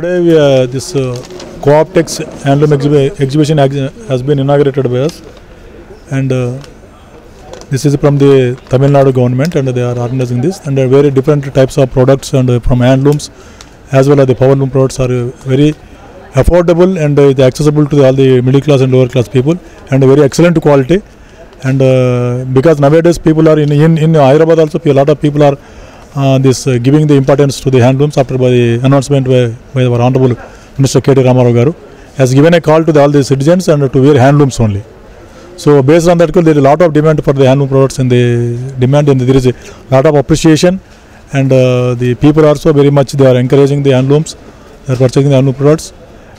Today we, uh, this uh, Co-optex handloom exhibi- exhibition has been inaugurated by us. And uh, this is from the Tamil Nadu government and they are organizing this. And there are very different types of products and uh, from handlooms as well as the power loom products are uh, very affordable and uh, accessible to the, all the middle class and lower class people and very excellent quality. And uh, because nowadays people are in in, in Hyderabad also a lot of people are this uh, giving the importance to the handlooms after by the announcement by, by our honorable Minister K.T. Ramarao garu has given a call to the, all the citizens and to wear handlooms only. So based on that, there is a lot of demand for the handloom products and the demand and there is a lot of appreciation and uh, the people also very much they are encouraging the handlooms, they are purchasing the handloom products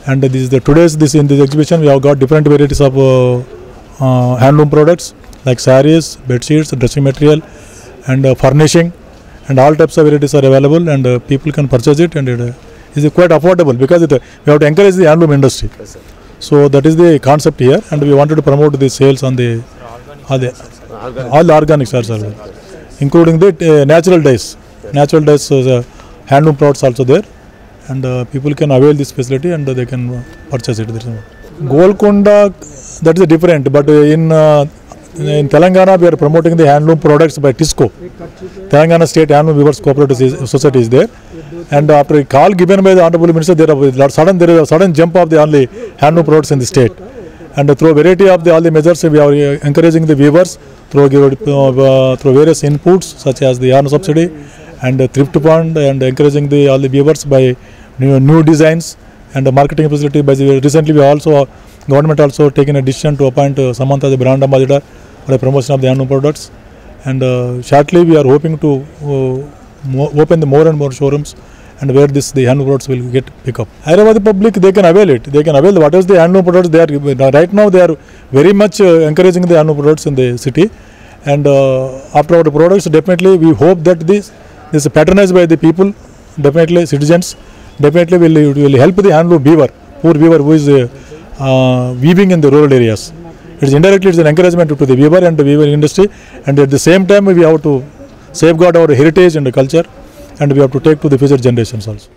and this is the today's this in this exhibition we have got different varieties of uh, uh, handloom products like sarees, bed sheets, dressing material and uh, furnishing and all types of varieties are available and uh, people can purchase it and it uh, is quite affordable because it, uh, we have to encourage the handloom industry. So that is the concept here, and we wanted to promote the sales on the all the all the organic sales are there, including the uh, natural dyes. Natural dyes, uh, handloom products also there, and uh, people can avail this facility and uh, they can uh, purchase it. Golconda, that is different, but uh, in uh, in Telangana we are promoting the handloom products by TISCO. Telangana State Handloom Weavers Cooperative Society is there. And after a call given by the Honorable Minister, there are sudden there is a sudden jump of the only handloom products in the state. And through a variety of the all the measures, we are uh, encouraging the weavers through uh, uh, through various inputs such as the yarn subsidy and the thrift fund and encouraging the all the weavers by new, new designs and the marketing facility. By the recently, we also government also taken a decision to appoint uh, Samantha the brand ambassador for the promotion of the handloom products. And uh, shortly, we are hoping to uh, open the more and more showrooms and where this the handloom products will get pick up. Hyderabad public they can avail it. They can avail what is the handloom products. They are right now they are very much uh, encouraging the handloom products in the city. And uh, after our products, definitely we hope that this this patronized by the people, definitely citizens, definitely will will help the handloom weaver, poor weaver who is uh, uh, weaving in the rural areas. It is indirectly it is an encouragement to the weaver and the weaver industry, and at the same time we have to safeguard our heritage and culture, and we have to take to the future generations also.